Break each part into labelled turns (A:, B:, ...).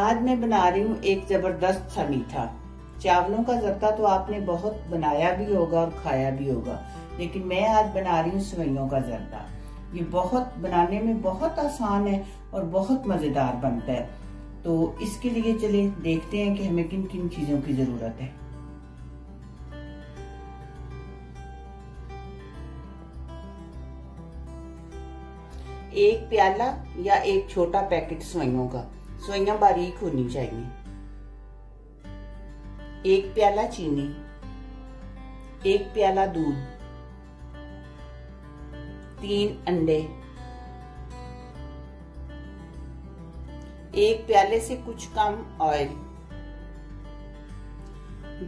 A: आज मैं बना रही हूँ एक ज़बरदस्त सा मीठा। चावलों का जर्दा तो आपने बहुत बनाया भी होगा और खाया भी होगा, लेकिन मैं आज बना रही हूँ सवैयों का जर्दा ये बहुत, बनाने में बहुत आसान है और बहुत मज़ेदार बनता है। तो इसके लिए चले देखते हैं कि हमें किन किन चीज़ों की ज़रूरत है। एक प्याला या एक छोटा पैकेट सवैयों का। सोइयाँ बारीक होनी चाहिए। एक प्याला चीनी, एक प्याला दूध, तीन अंडे, एक प्याले से कुछ कम ऑयल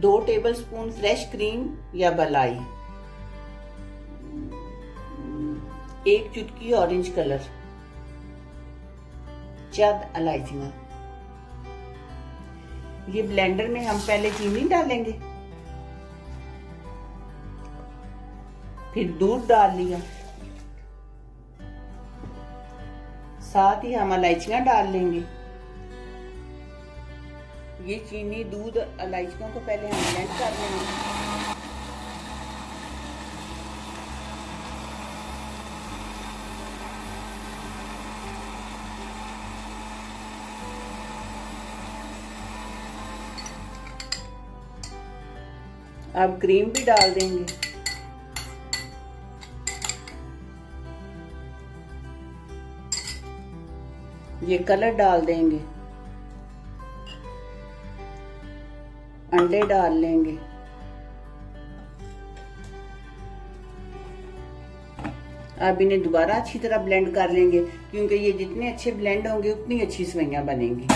A: दो टेबलस्पून फ्रेश क्रीम या बलाई, एक चुटकी ऑरेंज कलर चद इलायचियाँ ये ब्लेंडर में हम पहले चीनी डालेंगे। फिर दूध डाल लिया। साथ ही हम इलायचियाँ डाल लेंगे। ये चीनी दूध इलायचियों को पहले हम ब्लेंड कर लेंगे। अब क्रीम भी डाल देंगे। ये कलर डाल देंगे। अंडे डाल लेंगे। अब इन्हें दोबारा अच्छी तरह ब्लेंड कर लेंगे, क्योंकि ये जितने अच्छे ब्लेंड होंगे, उतनी अच्छी सवैयां बनेंगी।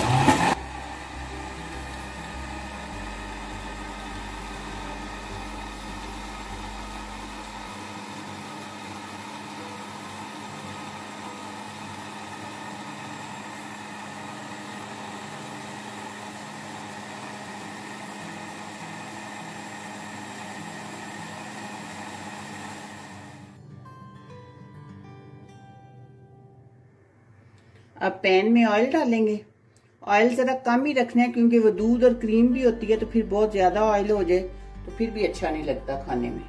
A: अब पैन में ऑयल डालेंगे। ऑयल ज़रा कम ही रखना है क्योंकि वो दूध और क्रीम भी होती है तो फिर बहुत ज़्यादा ऑयल हो जाए तो फिर भी अच्छा नहीं लगता खाने में।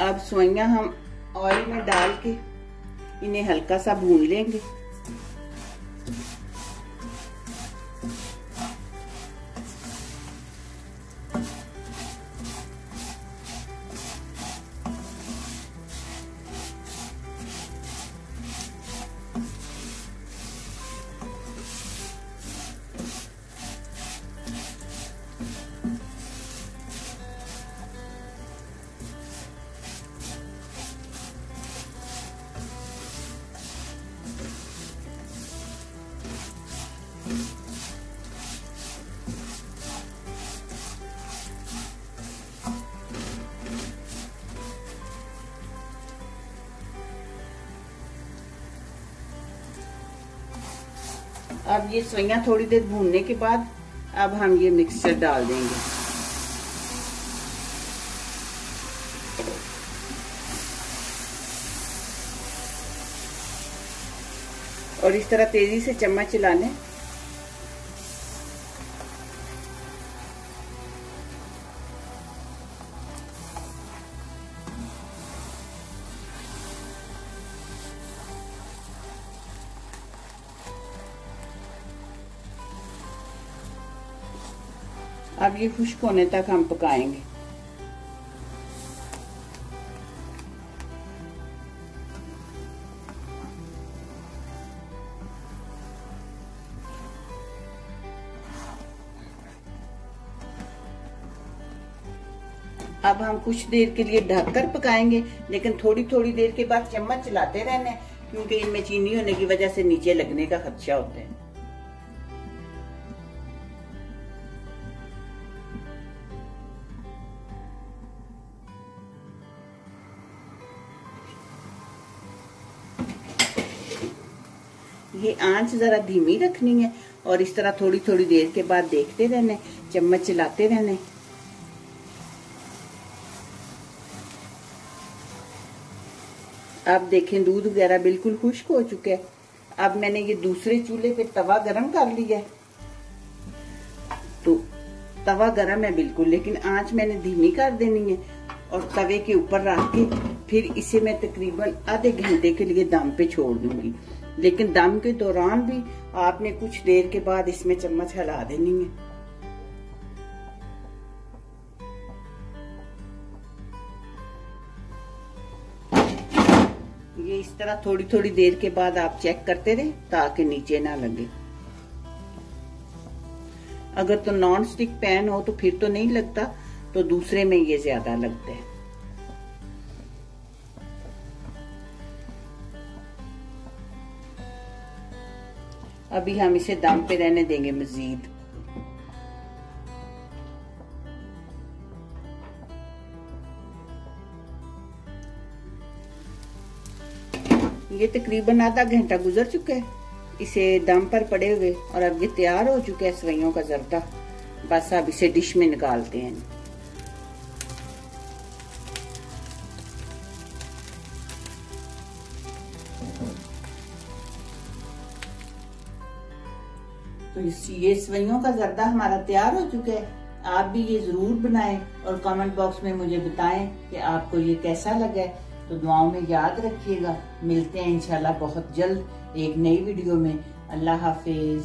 A: अब सोइया हम ऑयल में डाल के इन्हें हल्का सा भून लेंगे। अब ये सवैया थोड़ी देर भूनने के बाद अब हम ये मिक्सचर डाल देंगे। और इस तरह तेज़ी से चम्मच चलाने अब ये खुश्क होने तक हम पकाएँगे। अब हम कुछ देर के लिए ढककर पकाएँगे, लेकिन थोड़ी थोड़ी देर के बाद चम्मच चलाते रहने, क्योंकि इनमें चीनी होने की वजह से नीचे लगने का खदशा होता है। ये आँच ज़रा धीमी रखनी है और इस तरह थोड़ी थोड़ी देर के बाद देखते रहने, चम्मच चलाते रहने। आप देखें, दूध वगैरह बिल्कुल खुश्क हो चुका है। अब मैंने ये दूसरे चूल्हे पे तवा गरम कर लिया है। तो तवा गरम है बिल्कुल, लेकिन आँच मैंने धीमी कर देनी है और तवे के ऊपर रख के फिर इसे मैं तकरीबन आधे घंटे के लिए दम पे छोड़ दूँगी। लेकिन दम के दौरान भी आपने कुछ देर के बाद इसमें चम्मच हिला देनी है। ये इस तरह थोड़ी थोड़ी देर के बाद आप चेक करते रहे ताकि नीचे ना लगे। अगर तो नॉन स्टिक पैन हो तो फिर तो नहीं लगता तो दूसरे में ये ज़्यादा लगता है। अभी हम इसे दम पे रहने देंगे, मजीद। ये तकरीबन आधा घंटा गुजर चुका है। इसे दम पर पड़े हुए और अब ये तैयार हो चुका है सवैयों का जर्दा। बस अब इसे डिश में निकालते हैं। तो ये सवैयों का जर्दा हमारा तैयार हो चुका है। आप भी ये ज़रूर बनाएँ और कमेंट बॉक्स में मुझे बताएँ कि आपको ये कैसा लगा तो दुआओं में याद रखिएगा। मिलते हैं इंशाल्लाह बहुत जल्द एक नई वीडियो में। अल्लाह हाफिज।